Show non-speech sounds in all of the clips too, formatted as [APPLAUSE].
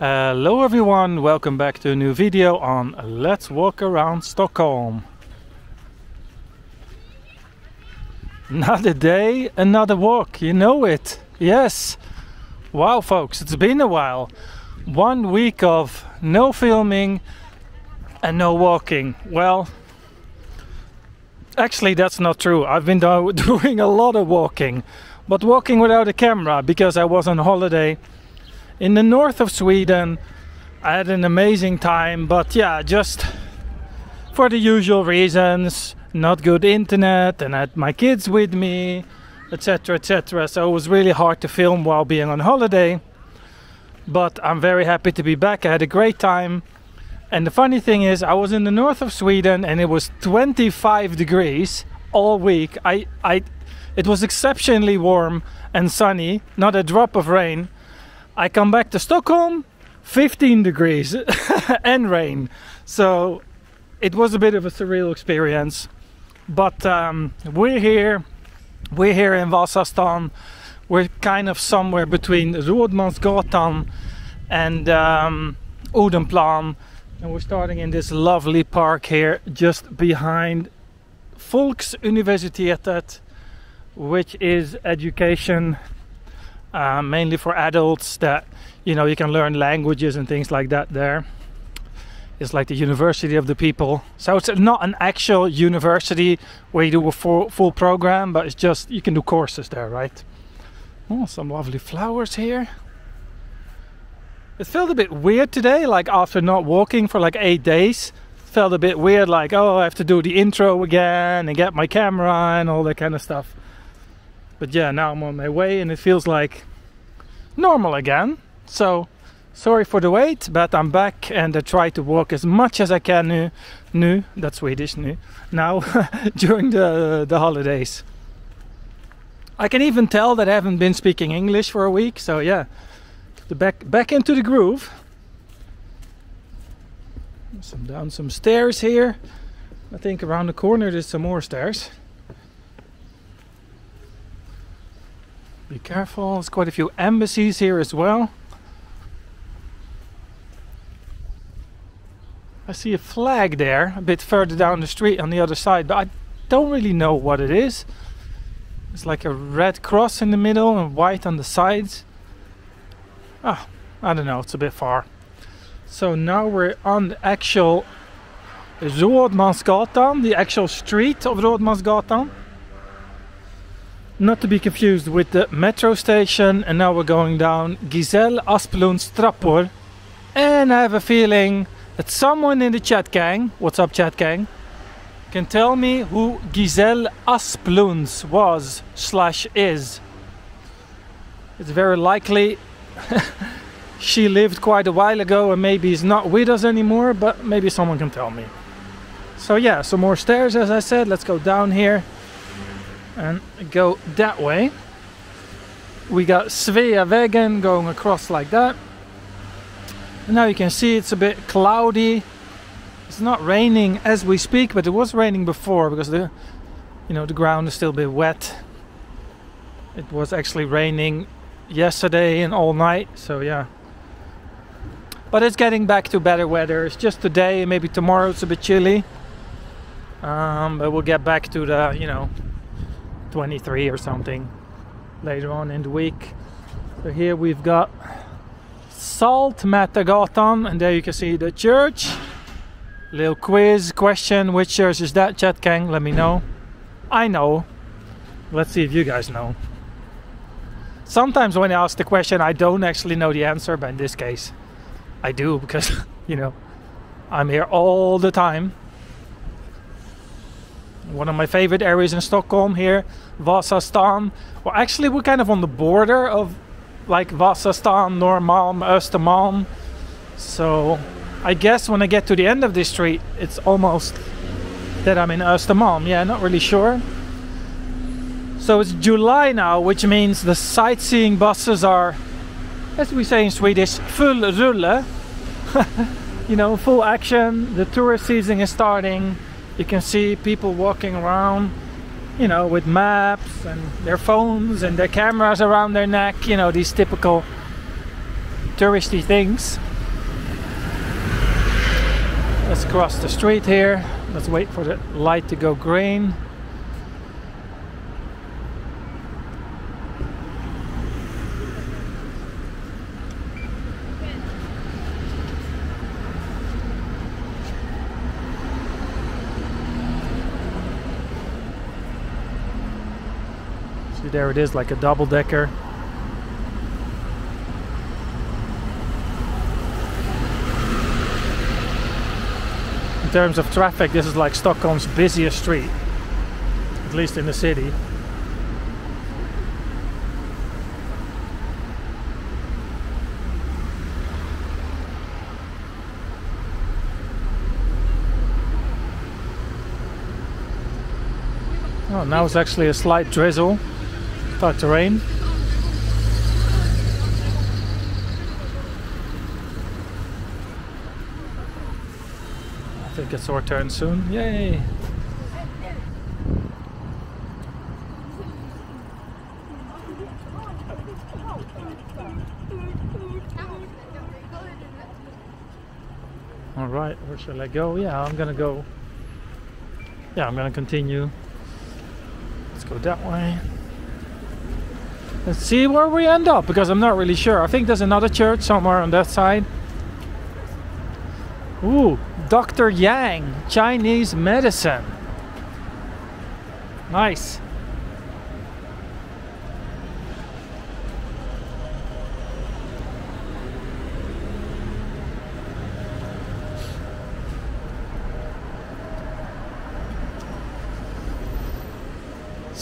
Hello everyone, welcome back to a new video on Let's Walk Around Stockholm. Another day, another walk, you know it. Yes. Wow folks, it's been a while. One week of no filming and no walking. Well, actually that's not true. I've been do [LAUGHS] doing a lot of walking, but walking without a camera because I was on holiday in the north of Sweden. I had an amazing time, but yeah, just for the usual reasons not good internet, and I had my kids with me, etc. etc. So it was really hard to film while being on holiday. But I'm very happy to be back. I had a great time. And the funny thing is, I was in the north of Sweden and it was 25 degrees all week. I, I, it was exceptionally warm and sunny, not a drop of rain. I come back to Stockholm, 15 degrees [LAUGHS] and rain. So it was a bit of a surreal experience. But um, we're here, we're here in Vasastan. We're kind of somewhere between Rådmansgatan and um, Odenplan. And we're starting in this lovely park here just behind Folkuniversitetet, which is education uh, mainly for adults that you know you can learn languages and things like that there. It's like the university of the people. So it's not an actual university where you do a full, full program but it's just you can do courses there right? Oh some lovely flowers here. It felt a bit weird today like after not walking for like eight days felt a bit weird like oh i have to do the intro again and get my camera and all that kind of stuff but yeah now i'm on my way and it feels like normal again. So sorry for the wait but i'm back and i try to walk as much as i can nu, that's swedish now [LAUGHS] during the the holidays. I can even tell that i haven't been speaking english for a week so yeah. The back back into the groove. Some down some stairs here. I think around the corner there's some more stairs Be careful, there's quite a few embassies here as well. I see a flag there a bit further down the street on the other side, but I don't really know what it is. It's like a red cross in the middle and white on the sides. Ah, I don't know, it's a bit far. So now we're on the actual Rådmansgatan, the actual street of Rådmansgatan not to be confused with the metro station and now we're going down Giselle Asplund's trappor and I have a feeling that someone in the chat gang, what's up chat gang, can tell me who Giselle Asplunds was slash is. It's very likely [LAUGHS] she lived quite a while ago and maybe is not with us anymore, but maybe someone can tell me. So yeah, some more stairs as I said, let's go down here and go that way. We got Svea Sveavägen going across like that. Now you can see it's a bit cloudy. It's not raining as we speak, but it was raining before because the you know the ground is still a bit wet. It was actually raining yesterday and all night, so yeah. But it's getting back to better weather. It's just today, maybe tomorrow it's a bit chilly. Um, but we'll get back to the, you know, 23 or something later on in the week. So here we've got Salt Saltmätargatan and there you can see the church. Little quiz question, which church is that chat gang? Let me know. I know. Let's see if you guys know. Sometimes when I ask the question I don't actually know the answer, but in this case I do because, [LAUGHS] you know, I'm here all the time one of my favorite areas in Stockholm here, Vasastan. Well, actually, we're kind of on the border of like Vasastan, Norrmalm, Östermalm. So I guess when I get to the end of this street, it's almost that I'm in Östermalm. Yeah, not really sure. So it's July now, which means the sightseeing buses are, as we say in Swedish, full rulle. [LAUGHS] you know, full action. The tourist season is starting you can see people walking around, you know, with maps and their phones and their cameras around their neck, you know, these typical touristy things. Let's cross the street here. Let's wait for the light to go green. See, there it is, like a double decker. In terms of traffic, this is like Stockholm's busiest street, at least in the city. Oh, now it's actually a slight drizzle. Start to rain. I think it's our turn soon. Yay! All right, where shall I go? Yeah, I'm gonna go. Yeah, I'm gonna continue. Let's go that way. Let's see where we end up because I'm not really sure. I think there's another church somewhere on that side. Ooh, Dr. Yang, Chinese medicine. Nice.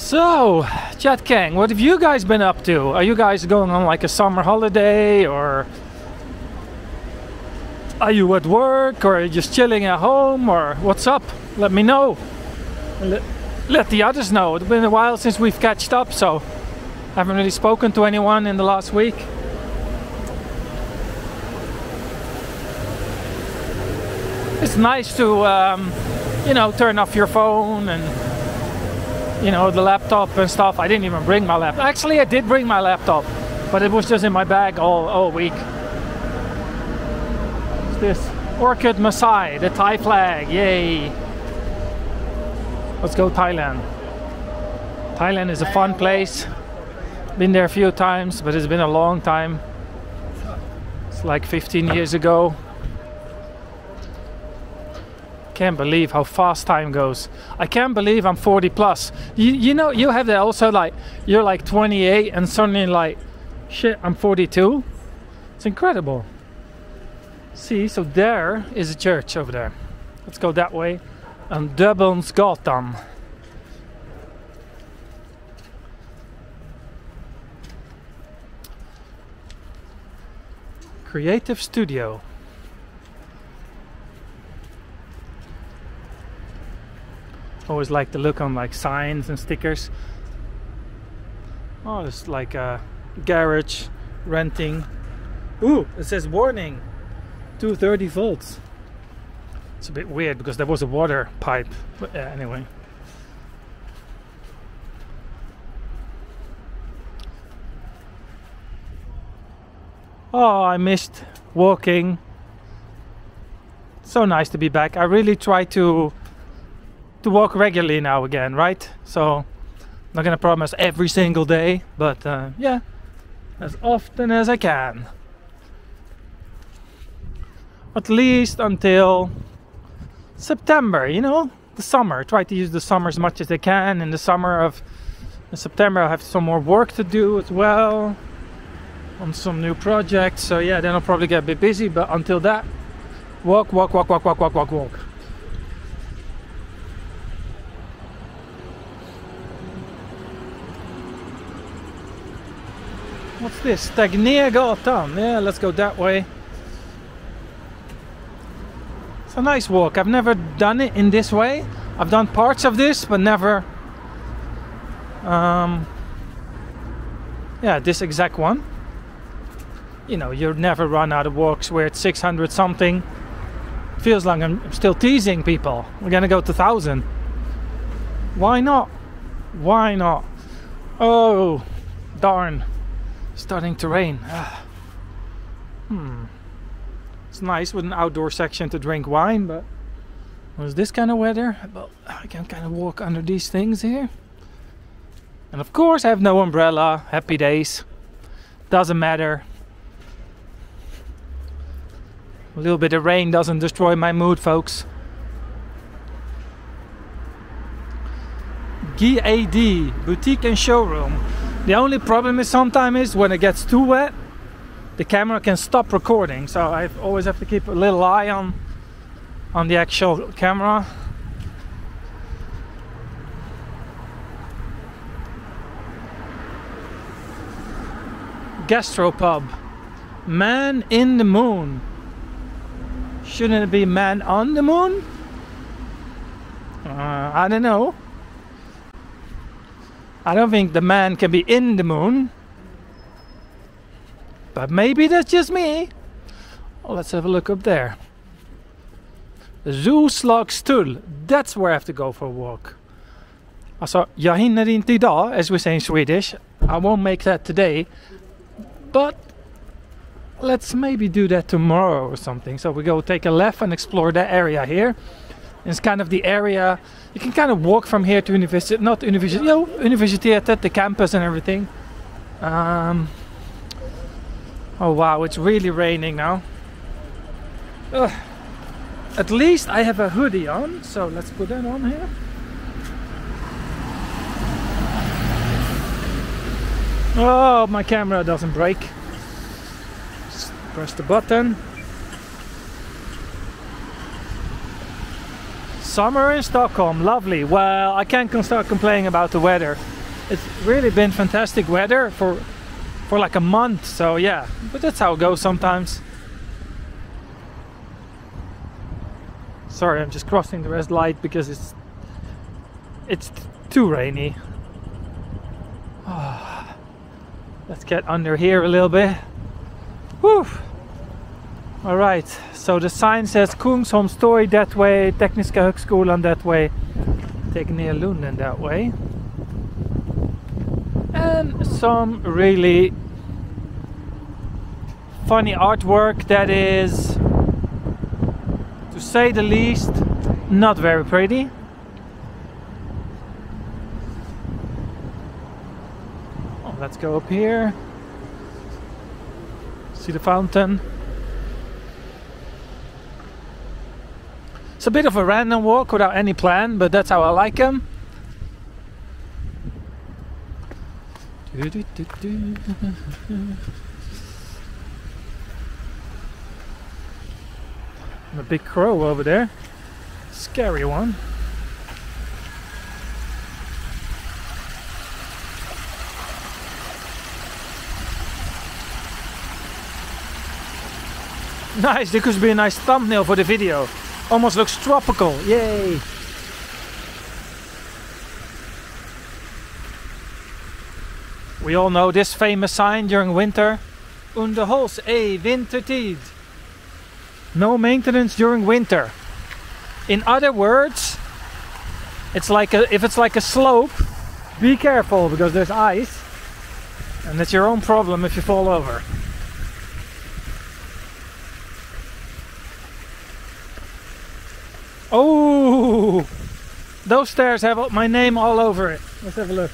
So, Chat gang, what have you guys been up to? Are you guys going on like a summer holiday or are you at work or are you just chilling at home or what's up? Let me know. Let, let the others know. It's been a while since we've catched up, so I haven't really spoken to anyone in the last week. It's nice to, um, you know, turn off your phone and you know, the laptop and stuff. I didn't even bring my laptop. Actually, I did bring my laptop, but it was just in my bag all, all week. It's this Orchid Masai, the Thai flag. Yay! Let's go Thailand. Thailand is a fun place. Been there a few times, but it's been a long time. It's like 15 years ago. Can't believe how fast time goes. I can't believe I'm 40 plus. You, you know, you have that also like, you're like 28 and suddenly like, shit, I'm 42. It's incredible. See, so there is a church over there. Let's go that way. And Döbelnsgatan. Creative Studio. Always like to look on like signs and stickers. Oh, it's like a garage renting. Ooh, it says warning 230 volts. It's a bit weird because there was a water pipe. But anyway. Oh, I missed walking. So nice to be back. I really try to to walk regularly now again, right? So, not gonna promise every single day, but uh, yeah, as often as I can. At least until September, you know, the summer. Try to use the summer as much as I can. In the summer of September, I'll have some more work to do as well on some new projects. So yeah, then I'll probably get a bit busy. But until that, walk, walk, walk, walk, walk, walk, walk, walk. What's this? Tegnérgatan. Yeah, let's go that way. It's a nice walk. I've never done it in this way. I've done parts of this, but never. Um, yeah, this exact one. You know, you never run out of walks where it's 600 something. Feels like I'm still teasing people. We're gonna go to 1000. Why not? Why not? Oh, darn starting to rain. Ah. Hmm. It's nice with an outdoor section to drink wine, but was this kind of weather, but I can kind of walk under these things here. And of course, I have no umbrella. Happy days. Doesn't matter. A little bit of rain doesn't destroy my mood, folks. GAD, boutique and showroom. The only problem is sometimes is when it gets too wet, the camera can stop recording. So I always have to keep a little eye on on the actual camera. Gastropub. Man in the moon. Shouldn't it be man on the moon? Uh, I don't know. I don't think the man can be in the moon. But maybe that's just me. Well, let's have a look up there. Roslagstull. That's where I have to go for a walk. Alltså, jag hinner inte idag, as we say in Swedish. I won't make that today. But let's maybe do that tomorrow or something. So we go take a left and explore that area here. It's kind of the area you can kind of walk from here to university, not university, you know, universitetet, the campus and everything. Um, oh wow, it's really raining now. Ugh. At least I have a hoodie on, so let's put that on here. Oh, my camera doesn't break. Just press the button. Summer in Stockholm, lovely. Well, I can't start complaining about the weather. It's really been fantastic weather for for like a month, so yeah. But that's how it goes sometimes. Sorry, I'm just crossing the red light because it's it's too rainy. Oh, [SIGHS] let's get under here a little bit. Whew. All right, so the sign says Kungsholm Story that way, Tekniska Högskolan that way, Lunden that way. And some really funny artwork that is to say the least, not very pretty. Oh, let's go up here. See the fountain. A bit of a random walk without any plan, but that's how I like them. [LAUGHS] a big crow over there. Scary one. Nice, this could be a nice thumbnail for the video. Almost looks tropical, yay! We all know this famous sign during winter. Underhålls ej vintertid. No maintenance during winter. In other words, it's like a, if it's like a slope, be careful because there's ice and it's your own problem if you fall over. Oh, those stairs have my name all over it. Let's have a look.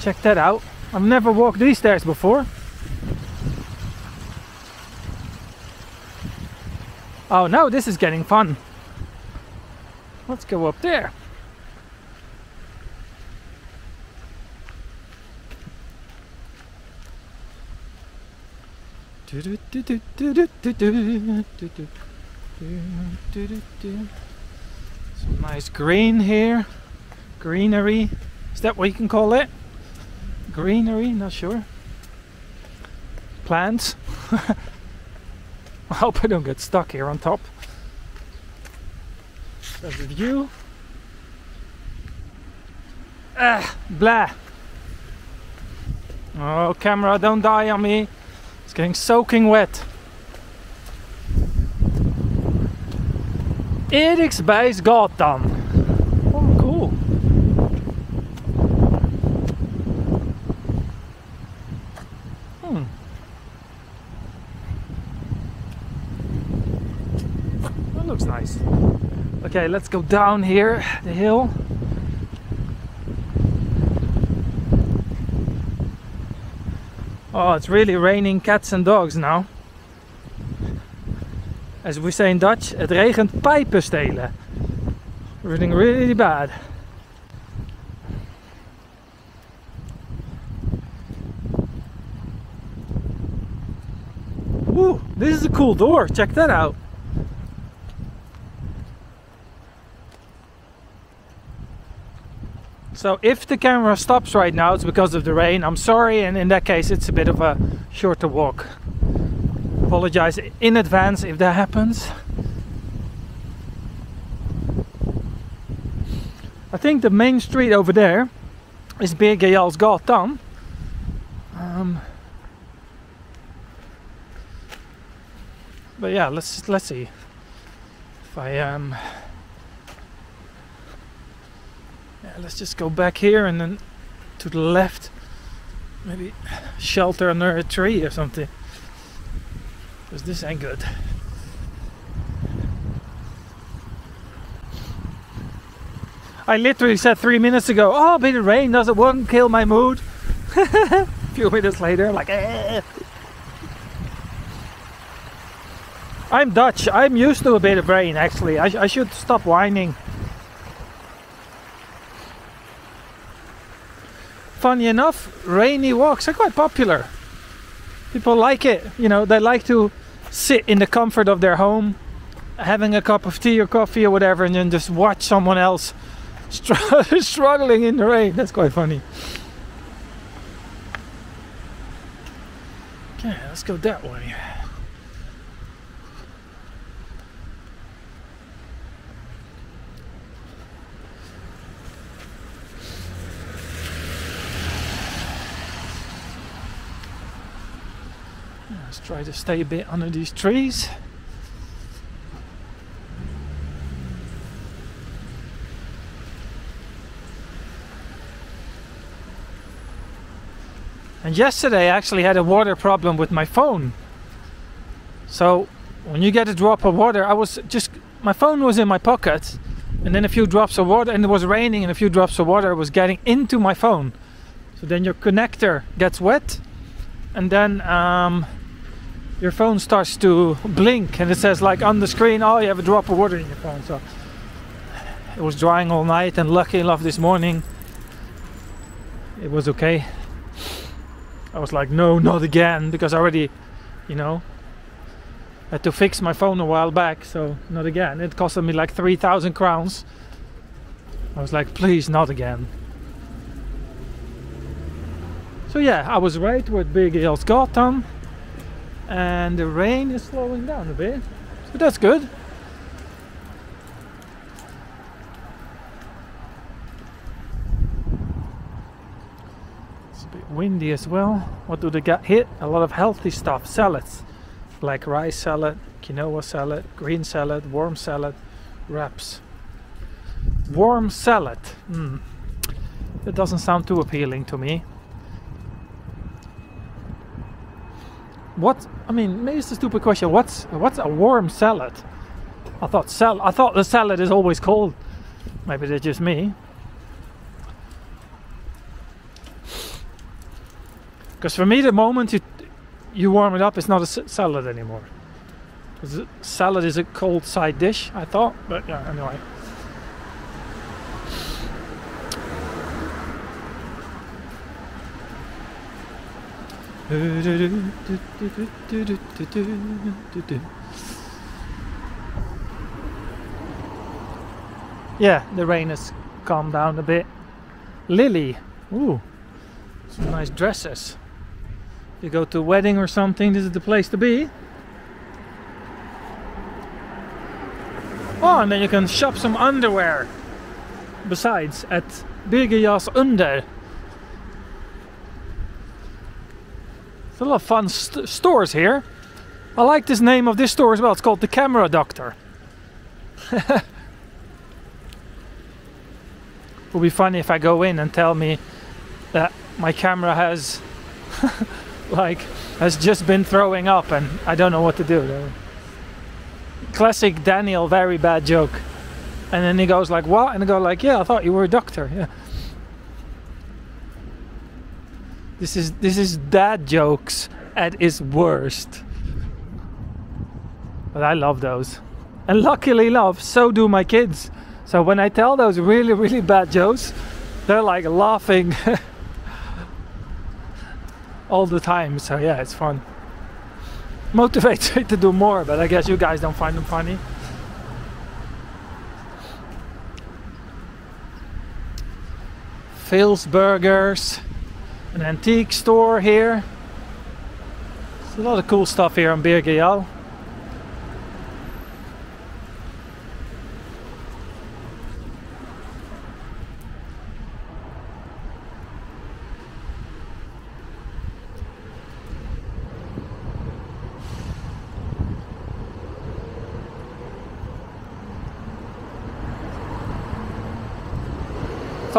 Check that out. I've never walked these stairs before. Oh, no, this is getting fun. Let's go up there. Some nice green here. Greenery. Is that what you can call it? Greenery, not sure. Plants. [LAUGHS] I hope I don't get stuck here on top. There's the view. Ah, blah. Oh, camera, don't die on me. It's getting soaking wet. Eriksbergsgatan. Oh, cool. Hmm. That looks nice. Okay, let's go down here, the hill. Oh, it's really raining cats and dogs now. As we say in Dutch, het regent pijpenstelen. Running really bad. Woo, this is a cool door. Check that out. So if the camera stops right now, it's because of the rain. I'm sorry, and in that case, it's a bit of a shorter walk. Apologize in advance if that happens. I think the main street over there is Birger Jarlsgatan. Um, but yeah, let's let's see if I um yeah, let's just go back here and then to the left, maybe shelter under a tree or something. Because this ain't good. I literally said three minutes ago, oh, a bit of rain doesn't won't kill my mood. a [LAUGHS] few minutes later, I'm like, eh. I'm Dutch. I'm used to a bit of rain, actually. I, I should stop whining. Funny enough, rainy walks are quite popular. People like it. You know, they like to sit in the comfort of their home, having a cup of tea or coffee or whatever, and then just watch someone else [LAUGHS] str- [LAUGHS] struggling in the rain. That's quite funny. Okay, let's go that way. Let's try to stay a bit under these trees. And yesterday I actually had a water problem with my phone. So when you get a drop of water, I was just my phone was in my pocket and then a few drops of water and it was raining and a few drops of water was getting into my phone. So then your connector gets wet and then um, your phone starts to blink and it says like on the screen, oh you have a drop of water in your phone. So it was drying all night and lucky enough this morning it was okay. I was like, no, not again, because I already, you know, had to fix my phone a while back, so not again. It costed me like 3,000 crowns. I was like, please, not again. So yeah, I was right with Big Birger Jarlsgatan, and the rain is slowing down a bit, so that's good. It's a bit windy as well. What do they get hit? A lot of healthy stuff, salads like rice salad, quinoa salad, green salad, warm salad, wraps. warm salad. Mm. That doesn't sound too appealing to me. What? I mean, maybe it's a stupid question. What's what's a warm salad? I thought sal. I thought the salad is always cold. Maybe that's just me. Because for me, the moment you you warm it up, it's not a salad anymore. Salad is a cold side dish, I thought. But yeah, anyway. Yeah, the rain has calmed down a bit. Lily, ooh, some nice dresses you go to a wedding or something, this is the place to be. Oh, and then you can shop some underwear. Besides, at Birger Under. A lot of fun st stores here. I like this name of this store as well. It's called the Camera Doctor. It [LAUGHS] would be funny if I go in and tell me that my camera has [LAUGHS] like has just been throwing up and I don't know what to do. Classic Daniel, very bad joke. And then he goes like, what? And I go like, yeah, I thought you were a doctor. Yeah. This is this is dad jokes at its worst. But I love those. And luckily love, so do my kids. So when I tell those really, really bad jokes, they're like laughing [LAUGHS] all the time. So yeah, it's fun. Motivates me to do more, but I guess you guys don't find them funny. Phil's Burgers, an antique store here. A lot of cool stuff here on Birger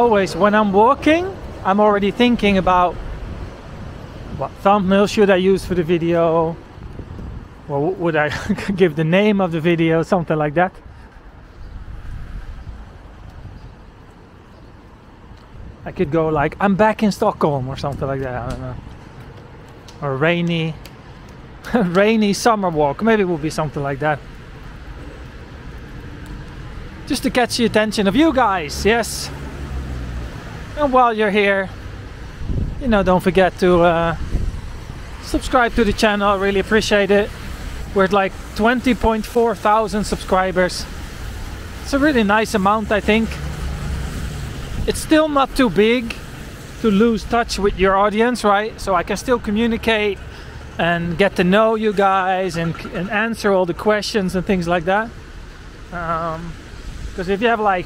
always when I'm walking, I'm already thinking about what thumbnail should I use for the video? Or would I [LAUGHS] give the name of the video, something like that? I could go like, I'm back in Stockholm or something like that, I don't know. Or rainy, [LAUGHS] rainy summer walk, maybe it will be something like that. Just to catch the attention of you guys, yes. And while you're here, you know, don't forget to uh, subscribe to the channel. I really appreciate it. We're at like 20.4 thousand subscribers. It's a really nice amount, I think. It's still not too big to lose touch with your audience, right? So I can still communicate and get to know you guys and, and answer all the questions and things like that. Because um, if you have like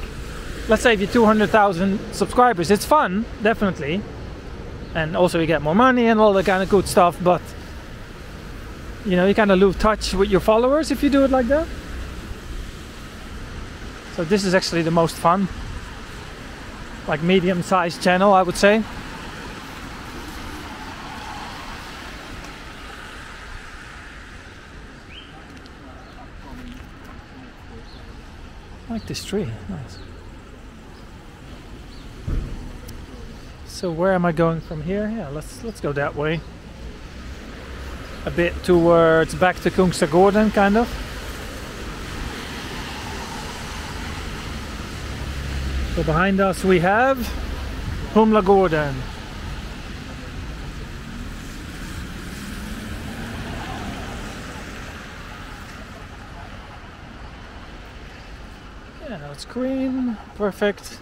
let's say if you're 200,000 subscribers, it's fun, definitely. And also you get more money and all that kind of good stuff, but you know, you kind of lose touch with your followers if you do it like that. So this is actually the most fun. Like medium-sized channel, I would say. I like this tree, nice. So where am I going from here? Yeah, let's let's go that way. A bit towards back to Kungsträdgården, kind of. So behind us we have Humlegården. Yeah, it's green, perfect.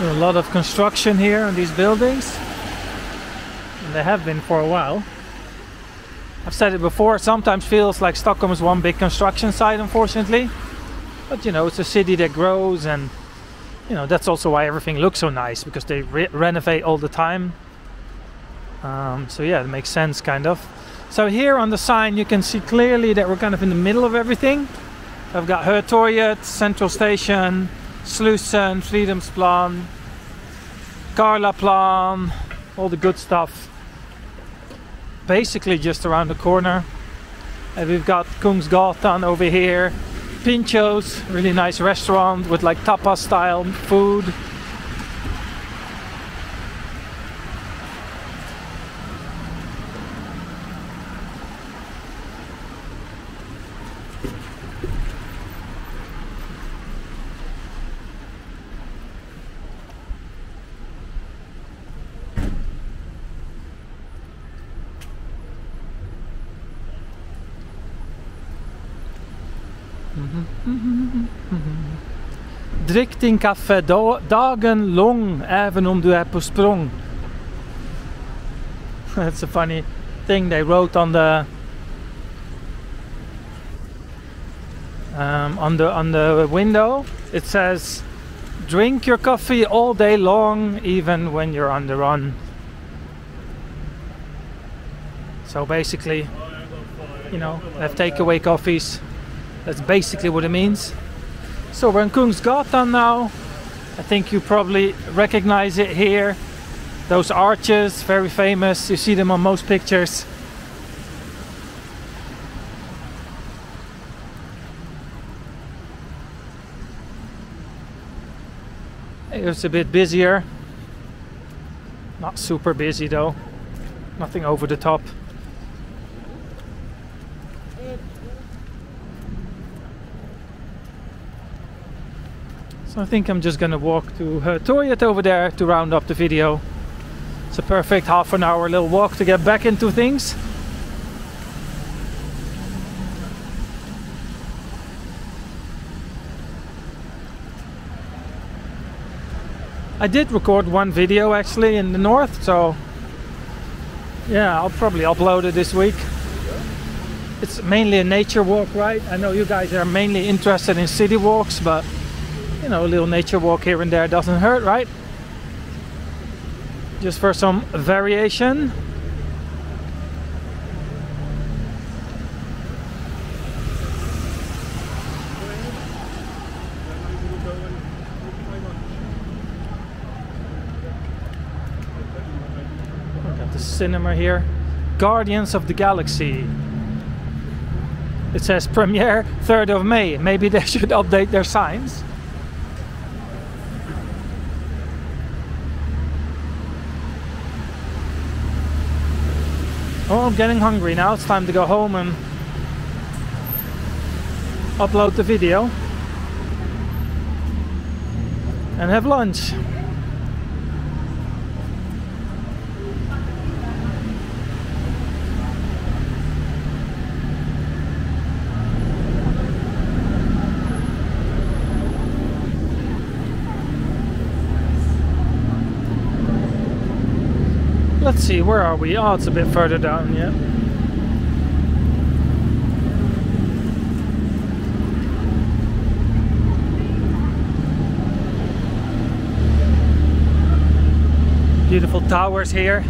A lot of construction here on these buildings. And they have been for a while. I've said it before, it sometimes feels like Stockholm is one big construction site, unfortunately. But you know, it's a city that grows, and you know, that's also why everything looks so nice because they re renovate all the time. Um, so, yeah, it makes sense, kind of. So, here on the sign, you can see clearly that we're kind of in the middle of everything. I've got Hötorget, Central Station, Slussen, Fridhemsplan, Karlaplan, all the good stuff. Basically just around the corner. And we've got Kungsgatan over here. Pinchos, really nice restaurant with like tapas style food. Kaffe da dagen lång även om du är på. That's a funny thing they wrote on the um, on the on the window. It says, "Drink your coffee all day long, even when you're on the run." So basically, you know, have takeaway coffees. That's basically what it means. So we're in Kungsgatan now. I think you probably recognize it here. Those arches, very famous. You see them on most pictures. It's a bit busier. Not super busy though. Nothing over the top. So I think I'm just gonna walk to uh, Torget over there to round up the video. It's a perfect half an hour little walk to get back into things. I did record one video actually in the north, so yeah, I'll probably upload it this week. It's mainly a nature walk, right? I know you guys are mainly interested in city walks, but you know, a little nature walk here and there doesn't hurt, right? Just for some variation. Got the cinema here. Guardians of the Galaxy. It says premiere 3rd of May. Maybe they [LAUGHS] should update their signs. Oh, I'm getting hungry now. It's time to go home and upload the video and have lunch. Let's see, where are we? Oh, it's a bit further down, yeah. Beautiful towers here.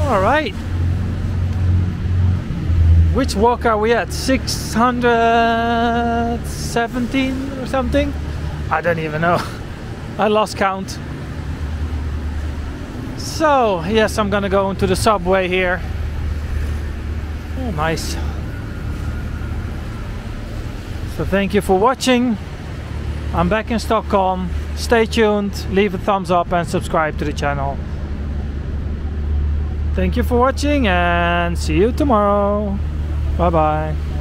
All right. Which walk are we at? 617 or something? I don't even know. [LAUGHS] I lost count. So, yes, I'm gonna go into the subway here. Oh, nice. So, thank you for watching. I'm back in Stockholm. Stay tuned, leave a thumbs up, and subscribe to the channel. Thank you for watching and see you tomorrow. 拜拜。